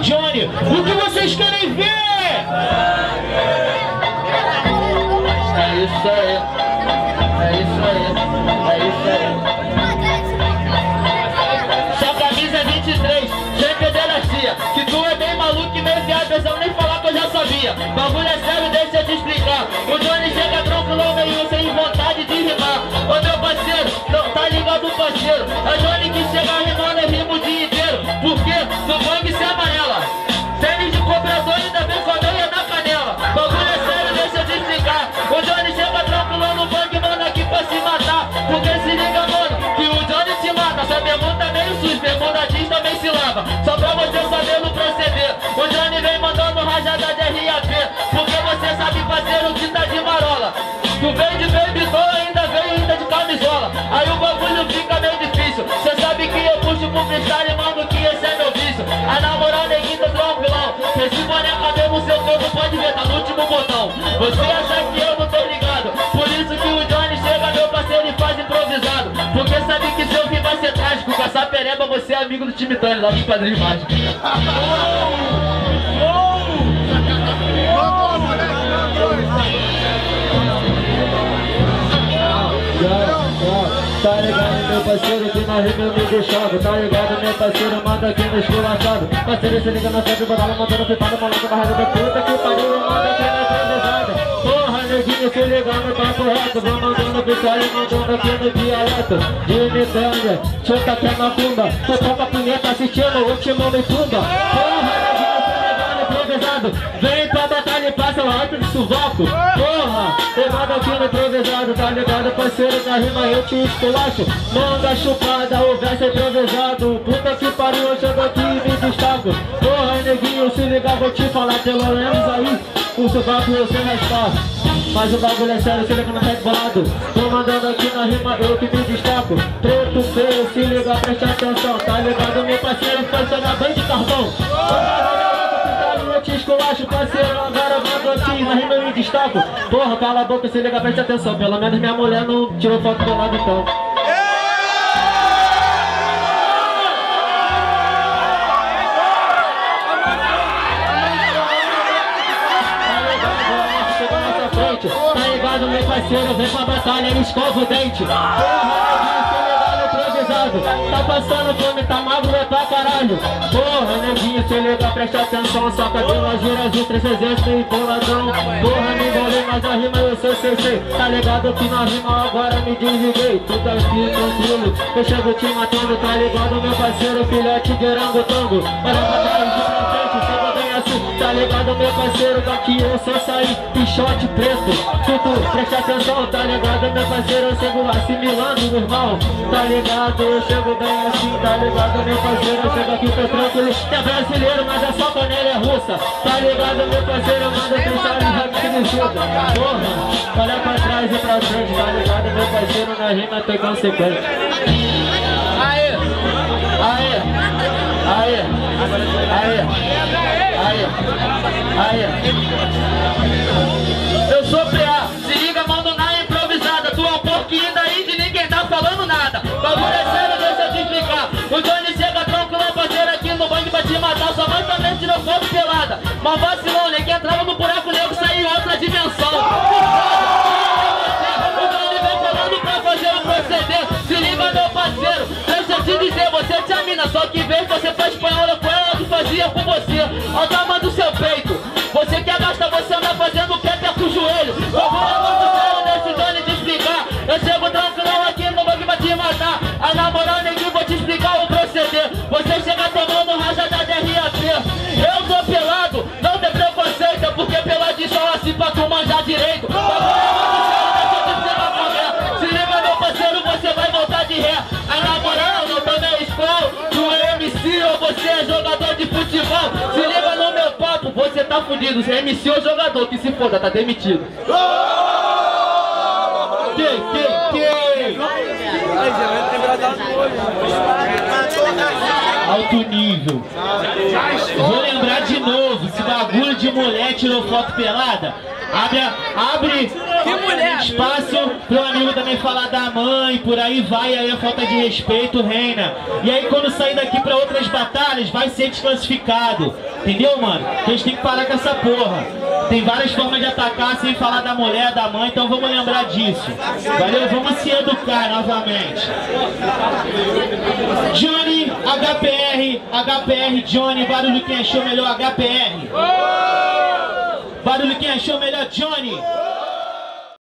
Johnny. O que vocês querem ver? É isso aí. É isso aí. É isso aí. Sua camisa é 23. Checa delacia. Que tu é bem maluco e meio viado. Eu nem falar que eu já sabia. Bagulho é sério, deixa eu te explicar. O parceiro, que tá de marola. Tu vem de baby doll, ainda vem ainda de camisola. Aí o bagulho fica meio difícil. Cê sabe que eu puxo pro freestyle, mano, que esse é meu vício. A namorar neguinho tá tranquilão. Esse boné cadê no seu corpo, pode ver, tá no último botão. Você acha que eu não tô ligado? Por isso que o Johnny chega, meu parceiro, e faz improvisado. Porque sabe que seu fim vai ser trágico. Com essa pereba, você é amigo do time Tony, lá do Padrinho Mágico. Tá ligado, meu parceiro, que na rima eu me deixava Tá ligado, meu parceiro, manda aqui no esculachado. Parceiro, se liga na frente, badala, mandando pipada Maluco, barraga da puta que pariu Manda aqui na travessada Porra, neguinho, se liga no papo reto. Vou mandando pistola e mandando aqui no dialeto. De Mitânia, chuta que é macumba Tu toca punheta assistindo o Timão e Tumba Porra, improvisado Vem pra batalha e passa lá de sovaco Porra, levado aqui no improvisado Tá ligado, parceiro, na rima eu te esculacho. Manda chupada, o verso é improvisado. Puta que pariu, eu chego aqui e me destaco. Porra, neguinho, se ligar, vou te falar Pelo menos aí, o sovaco eu sei fácil mas o bagulho é sério, se liga no pé bolado. Tô mandando aqui na rima, eu que me destaco. Preto, feio, se liga, preste atenção Tá ligado, meu parceiro, jogar bem de carvão esculacho, parceiro, agora mando aqui, na rima eu me destaco. Porra, cala a boca, se liga, preste atenção. Pelo menos minha mulher não tirou foto do lado então. Tá ligado, meu parceiro, vem pra batalha, ele escova o dente. Porra, Tá passando fome, tá magro, é pra caralho. Porra, neguinho, se liga, presta atenção Só cabelo gira azul, três exércitos e boladão. Porra, me envolvei, mas a rima eu sei, sei, sei. Tá ligado que na rima agora me desliguei. Tudo aqui tranquilo, eu chego te matando Tá ligado, meu parceiro, filhote de orangotango. Olha pra trás, de pra frente, Tá ligado, meu parceiro, daqui eu só saí Pichote preto, tudo, presta atenção Tá ligado, meu parceiro, eu chego assimilando, irmão Tá ligado, eu chego bem assim Tá ligado, meu parceiro, eu chego aqui, tô tranquilo. É brasileiro, mas é só quando ele é russa. Tá ligado, meu parceiro, manda freestyle e rap que me chuta Porra, olha pra trás e pra frente Tá ligado, meu parceiro, na rima tem consequência. Aê, aê, aê, aê, aê, aê Eu pra tu manjar direito. Bagulho é muito sério, deixa eu te qual é Se liga meu parceiro, você vai voltar de ré. A namorar, não tô na escola Tu é MC ou você é jogador de futebol? Se liga no meu papo, você tá fudido. Você é MC ou jogador, que se foda, tá demitido. Quem, quem, quem? Alto nível. Vou lembrar de novo, esse bagulho de mulher tirou foto pelada. Abre, abre! Espaço pro amigo também falar da mãe, por aí vai, aí a falta de respeito reina. E aí quando sair daqui pra outras batalhas, vai ser desclassificado. Entendeu, mano? Então a gente tem que parar com essa porra. Tem várias formas de atacar sem falar da mulher, da mãe, então vamos lembrar disso. Valeu? Vamos se educar novamente. Johnny, HPR, HPR, Johnny, barulho quem achou melhor, HPR. Barulho quem achou melhor, Johnny.